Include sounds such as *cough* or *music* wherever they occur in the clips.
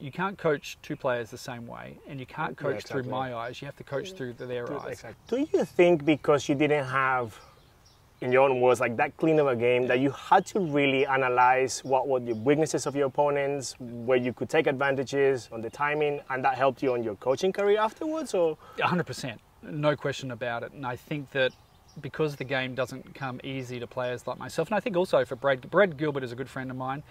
you can't coach two players the same way, and you can't Yeah, coach exactly. through my eyes. You have to coach through their eyes. Do you think because you didn't have, in your own words, like that clean of a game, that you had to really analyze what were the weaknesses of your opponents, where you could take advantages on the timing, and that helped you on your coaching career afterwards? Or 100%, no question about it. And I think that because the game doesn't come easy to players like myself, and I think also for Brad, Brad Gilbert is a good friend of mine,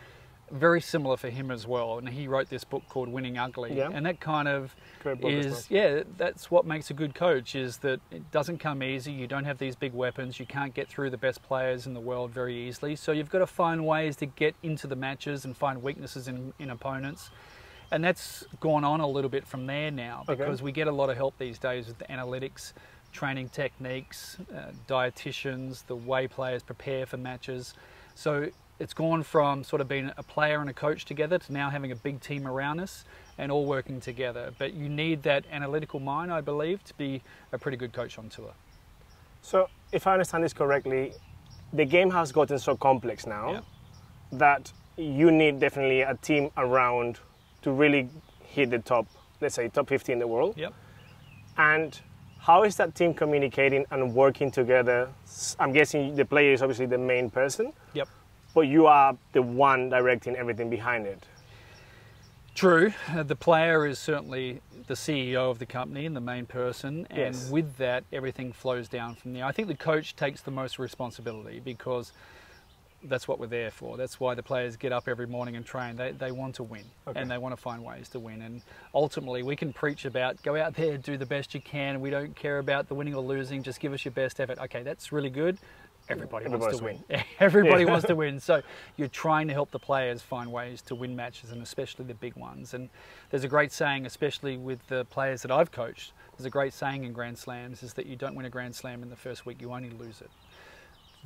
very similar for him as well. And he wrote this book called Winning Ugly, Yeah. and that kind of Great book as is yeah, that's what makes a good coach is that it doesn't come easy. You don't have these big weapons. You can't get through the best players in the world very easily. So you've got to find ways to get into the matches and find weaknesses in, in opponents. And that's gone on a little bit from there now Okay. because we get a lot of help these days with the analytics, training techniques, uh, dietitians, the way players prepare for matches. So it's gone from sort of being a player and a coach together to now having a big team around us and all working together. But you need that analytical mind, I believe, to be a pretty good coach on tour. So, if I understand this correctly, the game has gotten so complex now Yeah. that you need definitely a team around to really hit the top, let's say, top 50 in the world. Yep. And how is that team communicating and working together? I'm guessing the player is obviously the main person, Yep. But you are the one directing everything behind it. True. Uh, the player is certainly the CEO of the company and the main person, and Yes. with that, everything flows down from there. I think the coach takes the most responsibility because that's what we're there for. That's why the players get up every morning and train. They, they want to win Okay. and they want to find ways to win. And ultimately, we can preach about go out there, do the best you can. We don't care about the winning or losing, just give us your best effort. Okay, that's really good. Everybody, Everybody wants to wants win. *laughs* Everybody Yeah. wants to win. So *laughs* you're trying to help the players find ways to win matches, and especially the big ones. And there's a great saying, especially with the players that I've coached. There's a great saying in Grand Slams is that you don't win a Grand Slam in the first week, you only lose it.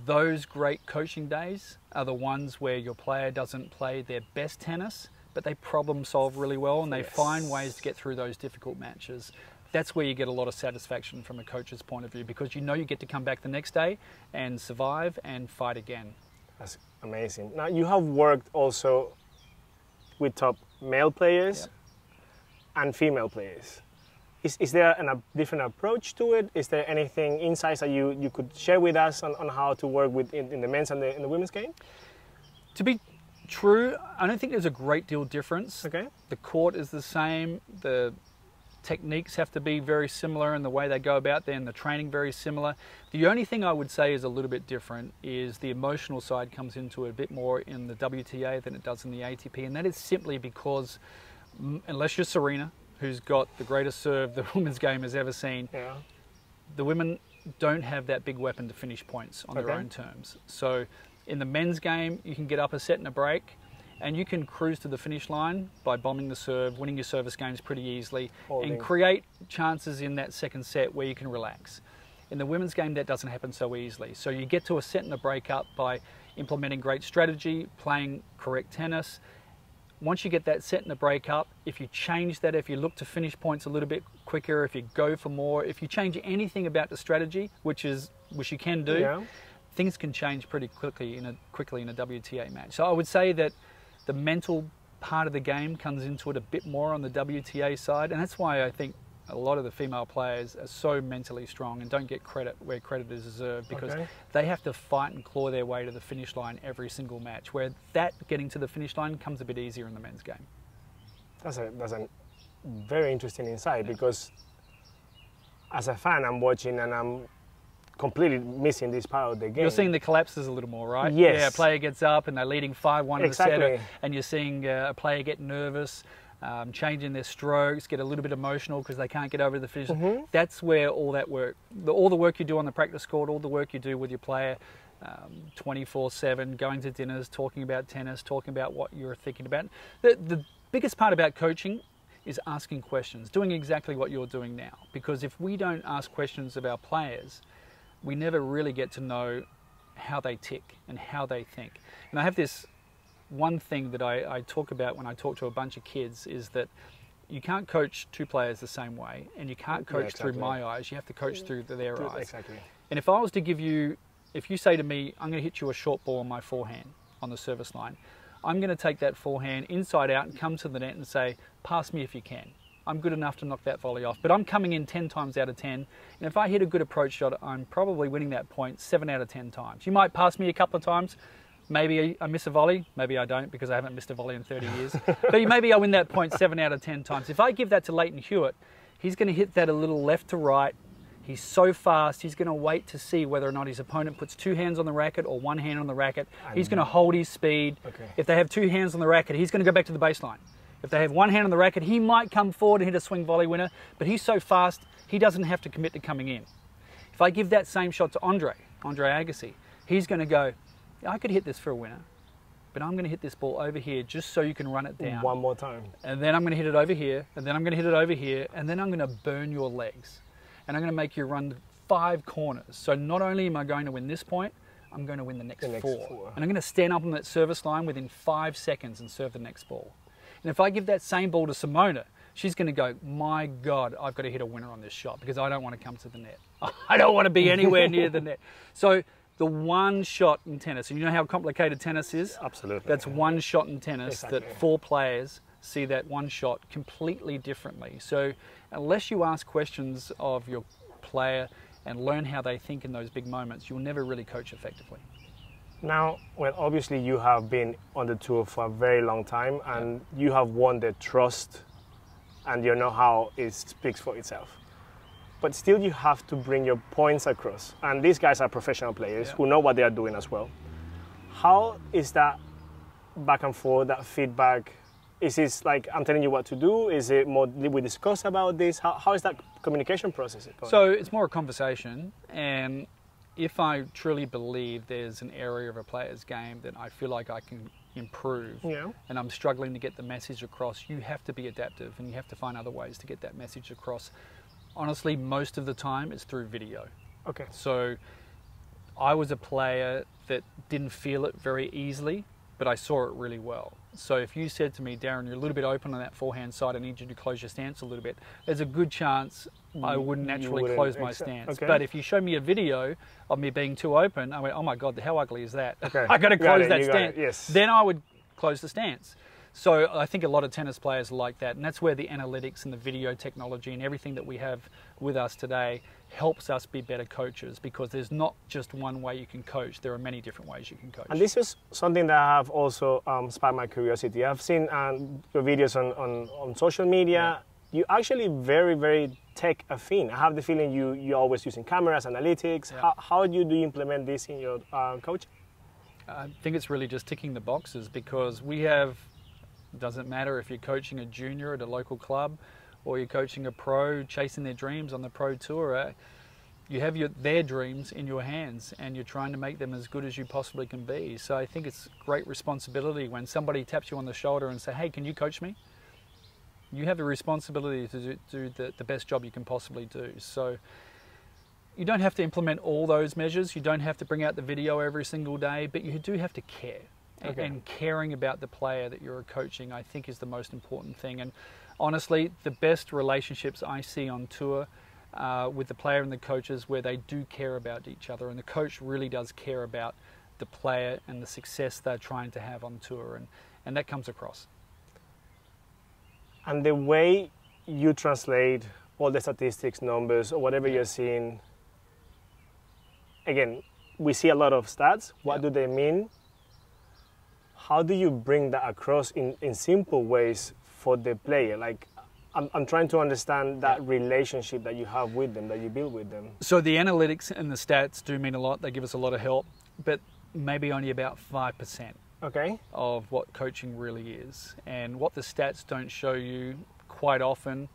Those great coaching days are the ones where your player doesn't play their best tennis, but they problem solve really well and they Yes. find ways to get through those difficult matches. That's where you get a lot of satisfaction from a coach's point of view because you know you get to come back the next day and survive and fight again. That's amazing. Now, you have worked also with top male players and female players. Is, is there an, a different approach to it? Is there anything insights that you, you could share with us on, on how to work with in, in the men's and the, in the women's game? To be true, I don't think there's a great deal difference. Okay. The court is the same. The techniques have to be very similar in the way they go about them. The training very similar. The only thing I would say is a little bit different is the emotional side comes into it a bit more in the WTA than it does in the ATP, and that is simply because mm, unless you're Serena, who's got the greatest serve the *laughs* women's game has ever seen, Yeah. the women don't have that big weapon to finish points on their own terms. So in the men's game, you can get up a set and a break, and you can cruise to the finish line by bombing the serve, winning your service games pretty easily, Holding. and create chances in that second set where you can relax. In the women's game, that doesn't happen so easily. So you get to a set and a break up by implementing great strategy, playing correct tennis, once you get that set and a break up, if you change that, if you look to finish points a little bit quicker, if you go for more, if you change anything about the strategy, which is which you can do, Yeah. things can change pretty quickly in a quickly in a WTA match. So I would say that the mental part of the game comes into it a bit more on the WTA side, and that's why I think a lot of the female players are so mentally strong and don't get credit where credit is deserved because Okay. they have to fight and claw their way to the finish line every single match. Where that getting to the finish line comes a bit easier in the men's game. That's a that's a very interesting insight because as a fan, I'm watching and I'm completely missing this part of the game. You're seeing the collapses a little more, right? Yes. Yeah, a player gets up and they're leading 5 1 in the set, and you're seeing uh, a player get nervous, um, changing their strokes, get a little bit emotional because they can't get over the finish. Mm-hmm. That's where all that work, the, all the work you do on the practice court, all the work you do with your player. 24 7, going to dinners, talking about tennis, talking about what you're thinking about. The, the biggest part about coaching is asking questions, doing exactly what you're doing now. Because if we don't ask questions of our players, we never really get to know how they tick and how they think. And I have this one thing that I, I talk about when I talk to a bunch of kids is that you can't coach two players the same way, and you can't Yeah, coach through my eyes. You have to coach through their Dude, eyes. Exactly. And if I was to give you, if you say to me, I'm going to hit you a short ball on my forehand on the service line, I'm going to take that forehand inside out and come to the net and say, pass me if you can. I'm good enough to knock that volley off. But I'm coming in 10 times out of 10. And if I hit a good approach shot, I'm probably winning that point 7 out of 10 times. You might pass me a couple of times. Maybe I miss a volley. Maybe I don't because I haven't missed a volley in 30 years. *laughs* but maybe I win that point 7 out of 10 times. If I give that to Lleyton Hewitt, he's going to hit that a little left to right. He's so fast, he's going to wait to see whether or not his opponent puts two hands on the racket or one hand on the racket. He's going to hold his speed. Okay. If they have two hands on the racket, he's going to go back to the baseline. If they have one hand on the racket, he might come forward and hit a swing volley winner, but he's so fast, he doesn't have to commit to coming in. If I give that same shot to Andre, Andre Agassi, he's going to go, "Yeah, I could hit this for a winner, but I'm going to hit this ball over here just so you can run it down. One more time. And then I'm going to hit it over here, and then I'm going to hit it over here, and then I'm going to burn your legs. And I'm going to make you run five corners. So not only am I going to win this point, I'm going to win the next, The next four. four. And I'm going to stand up on that service line within five seconds and serve the next ball. And if I give that same ball to Simona, she's going to go, My God, I've got to hit a winner on this shot because I don't want to come to the net. *laughs* I don't want to be anywhere near the net. So the one shot in tennis, and you know how complicated tennis is? Absolutely. That's one shot in tennis Exactly. that four players see that one shot completely differently. So unless you ask questions of your player and learn how they think in those big moments, you'll never really coach effectively. Now, well, obviously you have been on the tour for a very long time, and you have won the trust, and you know how it speaks for itself. But still, you have to bring your points across, and these guys are professional players Yeah. who know what they are doing as well. How is that back and forth, that feedback? Is this like I'm telling you what to do? Is it more we discuss about this? How, how is that communication process going? So it's more a conversation, and if I truly believe there's an area of a player's game that I feel like I can improve, Yeah. and I'm struggling to get the message across, you have to be adaptive and you have to find other ways to get that message across. Honestly, most of the time it's through video. okay. So I was a player that didn't feel it very easily, but I saw it really well. So if you said to me, Darren, you're a little bit open on that forehand side, I need you to close your stance a little bit, there's a good chance I wouldn't naturally wouldn't close my accept- stance. okay. But if you show me a video of me being too open, I went, oh my God, how ugly is that? Okay. *laughs* I got to close it, that stance. yes. Then I would close the stance. So I think a lot of tennis players like that, and that's where the analytics and the video technology and everything that we have with us today helps us be better coaches because there's not just one way you can coach. There are many different ways you can coach. And this is something that I have also um, sparked my curiosity. I've seen um, your videos on, on, on social media. You're actually very, very tech affine. I have the feeling you, you're always using cameras, analytics. Yeah. How, how do you do you implement this in your uh, coaching? I think it's really just ticking the boxes because we have, doesn't matter if you're coaching a junior at a local club or you're coaching a pro chasing their dreams on the pro tour, uh, you have your, their dreams in your hands and you're trying to make them as good as you possibly can be. So I think it's great responsibility when somebody taps you on the shoulder and say, hey, can you coach me? You have the responsibility to do, do the, the best job you can possibly do. So you don't have to implement all those measures. You don't have to bring out the video every single day, but you do have to care. And- Okay. And caring about the player that you're coaching, I think, is the most important thing. And honestly, the best relationships I see on tour uh, with the player and the coaches where they do care about each other, and the coach really does care about the player and the success they're trying to have on tour, and, and that comes across. And the way you translate all the statistics, numbers, or whatever you're seeing, again, we see a lot of stats. What Yeah. do they mean? How do you bring that across in, in simple ways for the player? Like, I'm, I'm trying to understand that relationship that you have with them, that you build with them. So the analytics and the stats do mean a lot. They give us a lot of help, but maybe only about 5%. Okay? of what coaching really is. And what the stats don't show you quite often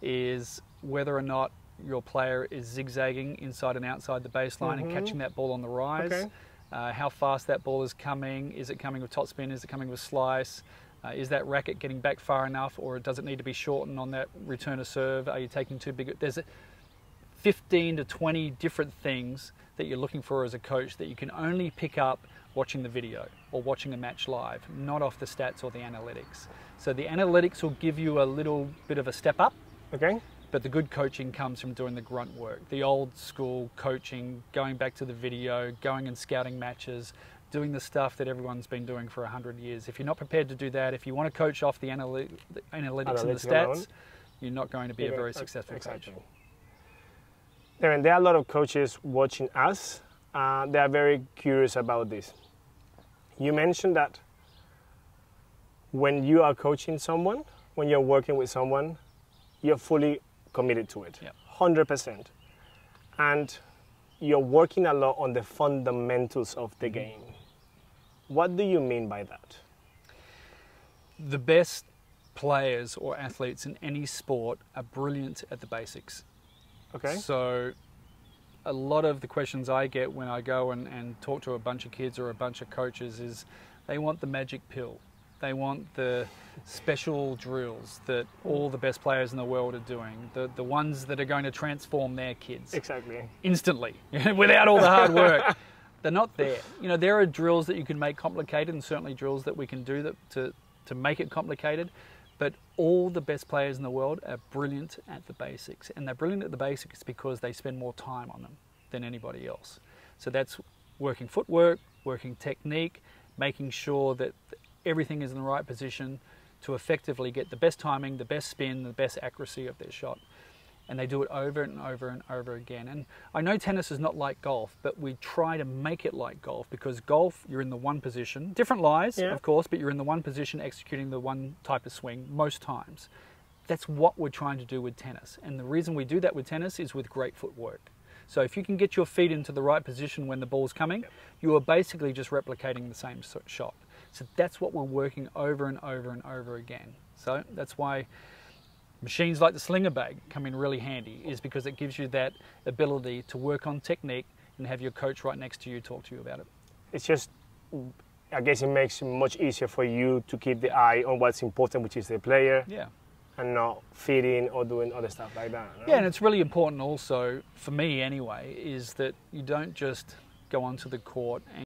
is whether or not your player is zigzagging inside and outside the baseline and Mhm. catching that ball on the rise. Okay. Uh, how fast that ball is coming. Is it coming with top spin? Is it coming with slice? Uh, is that racket getting back far enough, or does it need to be shortened on that return of serve? Are you taking too big? There's 15 to 20 different things that you're looking for as a coach that you can only pick up watching the video or watching a match live, not off the stats or the analytics. So the analytics will give you a little bit of a step up, Okay? But the good coaching comes from doing the grunt work, the old school coaching, going back to the video, going and scouting matches, doing the stuff that everyone's been doing for 100 years. If you're not prepared to do that, if you want to coach off the, analy- the analytics and the stats, you're not going to be a very successful exactly. coach. Darren, there are a lot of coaches watching us. Uh, they are very curious about this. You mentioned that when you are coaching someone, when you're working with someone, you're fully committed to it, Yep. 100%. And you're working a lot on the fundamentals of the mm-hmm. game. What do you mean by that? The best players or athletes in any sport are brilliant at the basics. Okay. So, a lot of the questions I get when I go and, and talk to a bunch of kids or a bunch of coaches is they want the magic pill. They want the special drills that all the best players in the world are doing, the, the ones that are going to transform their kids Exactly. instantly *laughs* without all the hard work. *laughs* They're not there. You know, there are drills that you can make complicated, and certainly drills that we can do that to, to make it complicated. But all the best players in the world are brilliant at the basics, and they're brilliant at the basics because they spend more time on them than anybody else. So that's working footwork, working technique, making sure that everything is in the right position to effectively get the best timing, the best spin, the best accuracy of their shot and they do it over and over and over again. And I know tennis is not like golf, but we try to make it like golf because golf, you're in the one position, different lies, Yeah. of course, but you're in the one position executing the one type of swing most times. That's what we're trying to do with tennis. And the reason we do that with tennis is with great footwork. So if you can get your feet into the right position when the ball's coming, you are basically just replicating the same shot. So that's what we're working over and over and over again. So that's why machines like the slinger bag come in really handy is because it gives you that ability to work on technique and have your coach right next to you talk to you about it. It's just, I guess it makes it much easier for you to keep the eye on what's important, which is the player, Yeah. and not feeding or doing other stuff like that. no? Yeah, and it's really important also for me anyway is that you don't just go onto the court and